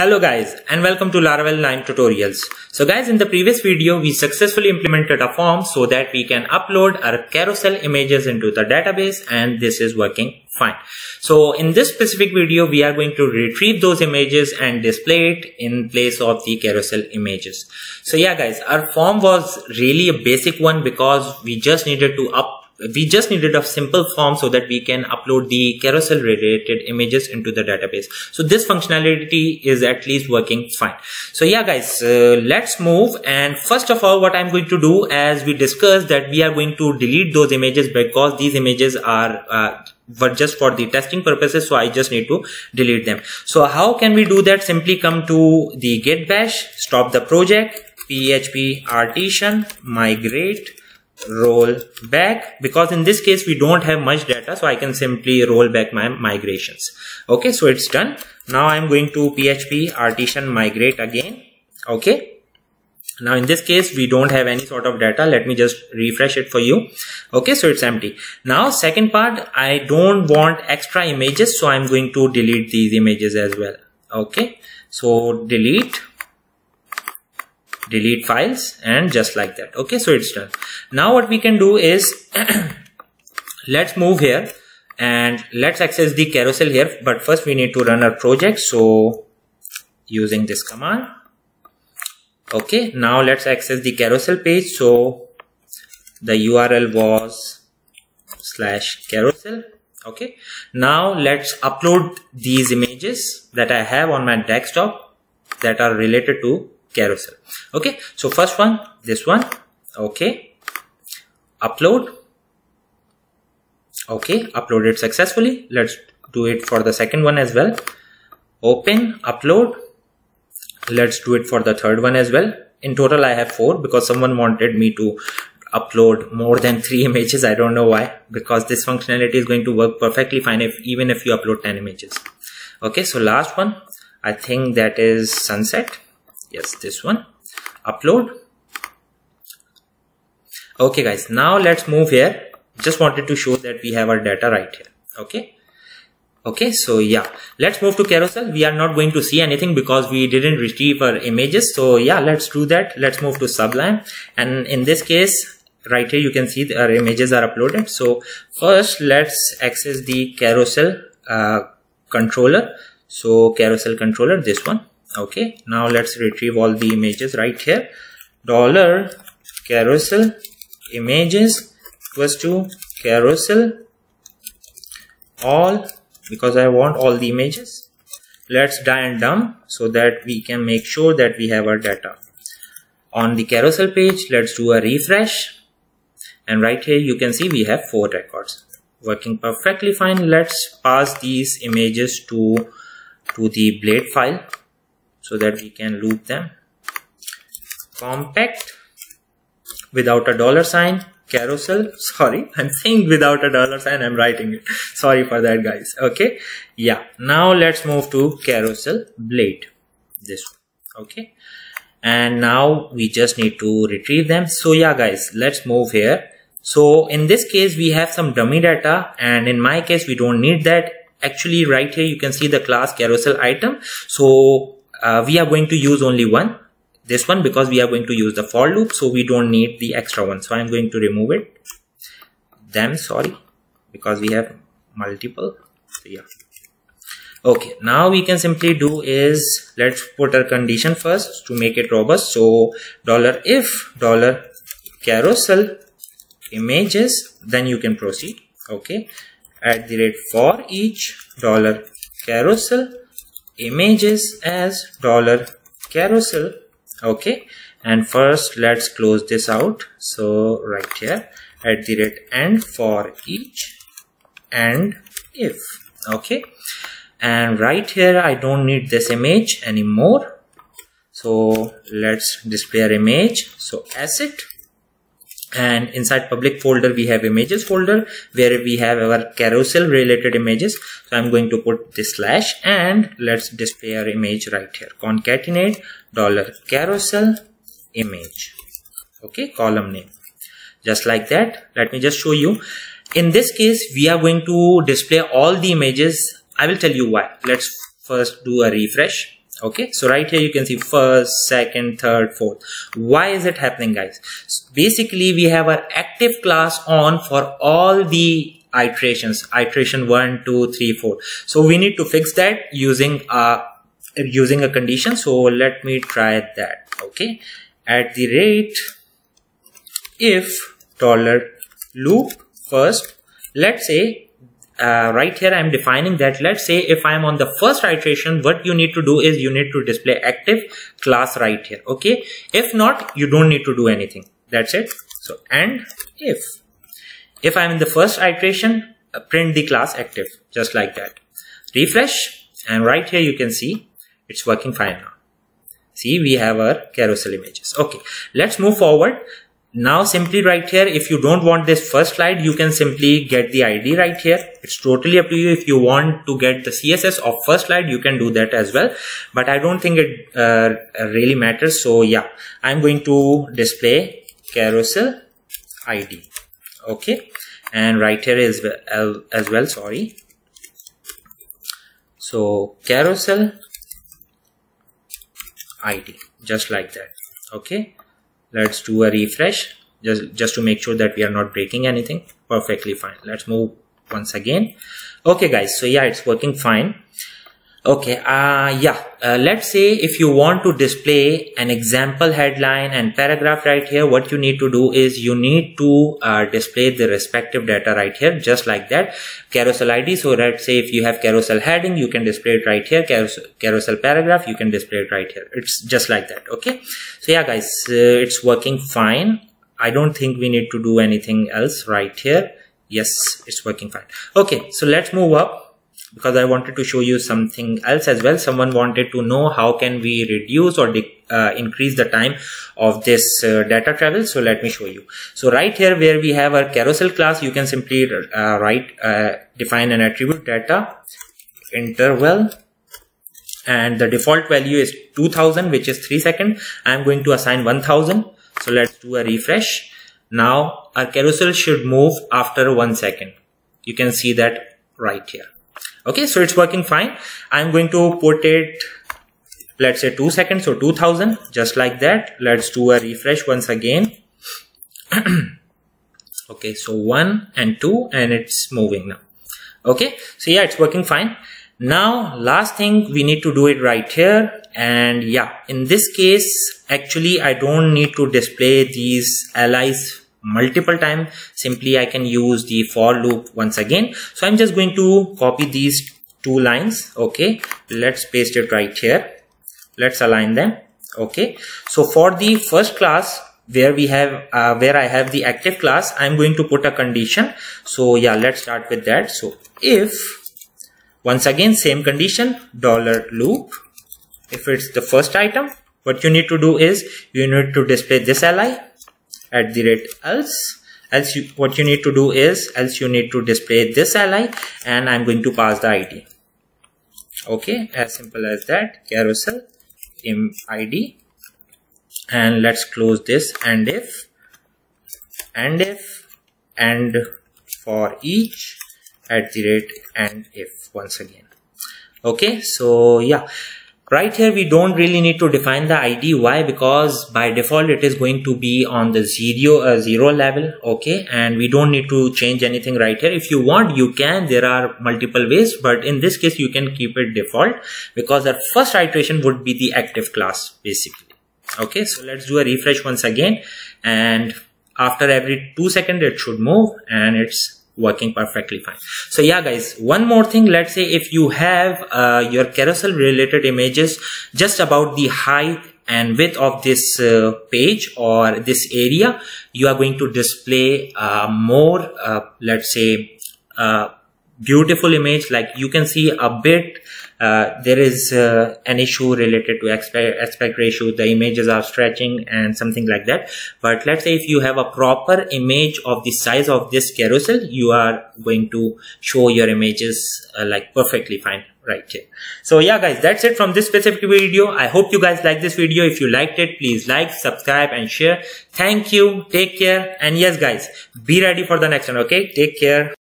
Hello guys and welcome to Laravel 9 tutorials. So guys in the previous video we successfully implemented a form so that we can upload our carousel images into the database and this is working fine. So in this specific video we are going to retrieve those images and display it in place of the carousel images. So yeah guys our form was really a basic one because we just needed to up we just needed a simple form so that we can upload the carousel related images into the database. So this functionality is at least working fine. So yeah guys uh, let's move. And first of all what i'm going to do as we discussed that we are going to delete those images because these images are uh, but just for the testing purposes so i just need to delete them. So how can we do that? Simply come to the git bash stop the project php artisan migrate roll back because in this case we don't have much data so I can simply roll back my migrations. Okay so it's done. Now I'm going to PHP artisan migrate again. Okay. Now in this case we don't have any sort of data. Let me just refresh it for you. Okay so it's empty. Now second part I don't want extra images so I'm going to delete these images as well. Okay so delete delete files and just like that. Okay so it's done. Now what we can do is let's move here and let's access the carousel here. But first we need to run our project. So using this command. Okay now let's access the carousel page. So the url was slash carousel. Okay now let's upload these images that i have on my desktop that are related to carousel. Okay? So first one this one. Okay? Upload. Okay? Uploaded successfully. Let's do it for the second one as well. Open upload. Let's do it for the third one as well. In total i have four because someone wanted me to upload more than three images. I don't know why. Because this functionality is going to work perfectly fine if even if you upload 10 images. Okay? So last one. I think that is sunset yes this one. Upload. Okay guys now let's move here. Just wanted to show that we have our data right here. Okay? Okay so yeah. Let's move to carousel. We are not going to see anything because we didn't retrieve our images. So yeah let's do that. Let's move to sublime. And in this case right here you can see our images are uploaded. So first let's access the carousel uh, controller. So carousel controller this one okay now let's retrieve all the images right here. Dollar carousel images equals to carousel. All because I want all the images. Let's die and dump so that we can make sure that we have our data. On the carousel page let's do a refresh. And right here you can see we have four records. Working perfectly fine. Let's pass these images to to the blade file so that we can loop them. Compact without a dollar sign carousel. Sorry i'm saying without a dollar sign i'm writing it. Sorry for that guys. Okay? Yeah. Now let's move to carousel blade. This one. Okay? And now we just need to retrieve them. So yeah guys let's move here. So in this case we have some dummy data. And in my case we don't need that. Actually right here you can see the class carousel item. So uh, we are going to use only one this one because we are going to use the for loop so we don't need the extra one. So i'm going to remove it. Them sorry because we have multiple. So yeah. Okay now we can simply do is let's put a condition first to make it robust. So dollar if dollar carousel images then you can proceed. Okay at the rate for each dollar carousel images as dollar carousel okay? And first let's close this out. So right here at the rate and for each and if okay? And right here I don't need this image anymore. So let's display our image. So asset and inside public folder we have images folder where we have our carousel related images. So i'm going to put this slash and let's display our image right here. Concatenate dollar carousel image. Okay column name. Just like that let me just show you. In this case we are going to display all the images. I will tell you why. Let's first do a refresh okay so right here you can see first second third fourth. Why is it happening guys? So basically we have our active class on for all the iterations. Iteration one two three four. So we need to fix that using a using a condition. So let me try that. Okay at the rate if dollar loop first let's say uh, right here I'm defining that. Let's say if I'm on the first iteration what you need to do is you need to display active class right here okay? If not you don't need to do anything. That's it. So and if if I'm in the first iteration uh, print the class active just like that. Refresh and right here you can see it's working fine now. See we have our carousel images. Okay let's move forward now simply right here, if you don't want this first slide, you can simply get the ID right here. It's totally up to you. If you want to get the CSS of first slide, you can do that as well. But I don't think it uh, really matters. So yeah, I'm going to display carousel ID. Okay. And right here is as well, sorry. So carousel ID, just like that. Okay let's do a refresh just just to make sure that we are not breaking anything. Perfectly fine. Let's move once again. Okay guys so yeah it's working fine okay uh yeah. Uh, let's say if you want to display an example headline and paragraph right here what you need to do is you need to uh, display the respective data right here just like that. Carousel id so let's say if you have carousel heading you can display it right here. Carousel, carousel paragraph you can display it right here. It's just like that okay? So yeah guys uh, it's working fine. I don't think we need to do anything else right here. Yes it's working fine. Okay so let's move up because I wanted to show you something else as well. Someone wanted to know how can we reduce or uh, increase the time of this uh, data travel. So let me show you. So right here where we have our carousel class, you can simply uh, write, uh, define an attribute data interval and the default value is 2000 which is 3 second. I'm going to assign 1000. So let's do a refresh. Now our carousel should move after one second. You can see that right here okay so it's working fine. I'm going to put it let's say two seconds so 2000 just like that. Let's do a refresh once again. Okay so one and two and it's moving now. Okay so yeah it's working fine. Now last thing we need to do it right here. And yeah in this case actually i don't need to display these lis multiple times simply I can use the for loop once again. So I'm just going to copy these two lines okay? Let's paste it right here. Let's align them okay? So for the first class where we have uh, where I have the active class I'm going to put a condition. So yeah let's start with that. So if once again same condition dollar loop if it's the first item what you need to do is you need to display this li at the rate else. Else you, what you need to do is else you need to display this li and i'm going to pass the id okay as simple as that. Carousel im id and let's close this and if and if and for each at the rate and if once again. Okay so yeah Right here, we don't really need to define the ID. Why? Because by default, it is going to be on the zero, uh, zero level. Okay. And we don't need to change anything right here. If you want, you can. There are multiple ways, but in this case, you can keep it default because our first iteration would be the active class basically. Okay. So let's do a refresh once again. And after every two seconds, it should move and it's working perfectly fine. So yeah guys one more thing. Let's say if you have uh, your carousel related images just about the height and width of this uh, page or this area you are going to display uh, more uh, let's say uh, beautiful image. Like you can see a bit uh, there is uh, an issue related to aspect, aspect ratio. The images are stretching and something like that. But let's say if you have a proper image of the size of this carousel you are going to show your images uh, like perfectly fine right here. So yeah guys that's it from this specific video. I hope you guys like this video. If you liked it please like subscribe and share. Thank you. Take care. And yes guys be ready for the next one okay? Take care